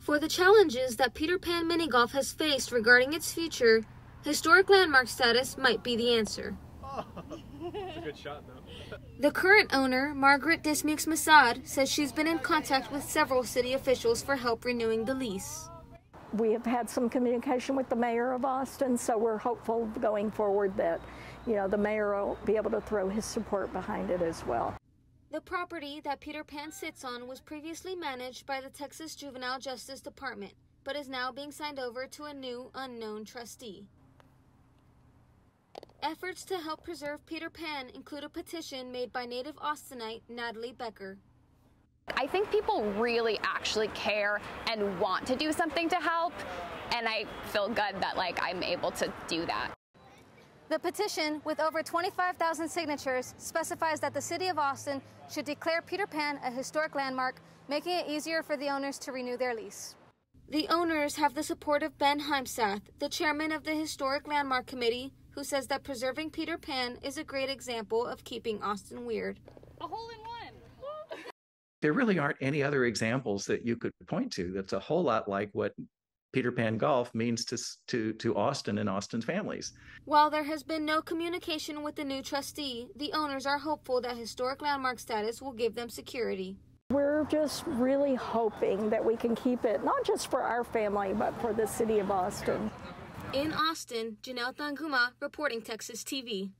For the challenges that Peter Pan Mini Golf has faced regarding its future, historic landmark status might be the answer. Oh, a good shot, though. The current owner, Margaret Dismukes Massad, says she's been in contact with several city officials for help renewing the lease. We have had some communication with the mayor of Austin, so we're hopeful going forward that, you know, the mayor will be able to throw his support behind it as well. The property that Peter Pan sits on was previously managed by the Texas Juvenile Justice Department, but is now being signed over to a new unknown trustee. Efforts to help preserve Peter Pan include a petition made by native Austinite Natalie Becker. I think people really actually care and want to do something to help, and I feel good that like I'm able to do that. The petition, with over 25,000 signatures, specifies that the City of Austin should declare Peter Pan a historic landmark, making it easier for the owners to renew their lease. The owners have the support of Ben Heimsath, the chairman of the Historic Landmark Committee, who says that preserving Peter Pan is a great example of keeping Austin weird. A hole in one. There really aren't any other examples that you could point to that's a whole lot like what Peter Pan Golf means to, to, to Austin and Austin's families. While there has been no communication with the new trustee, the owners are hopeful that historic landmark status will give them security. We're just really hoping that we can keep it not just for our family, but for the city of Austin. In Austin, Janelle Thanguma reporting Texas TV.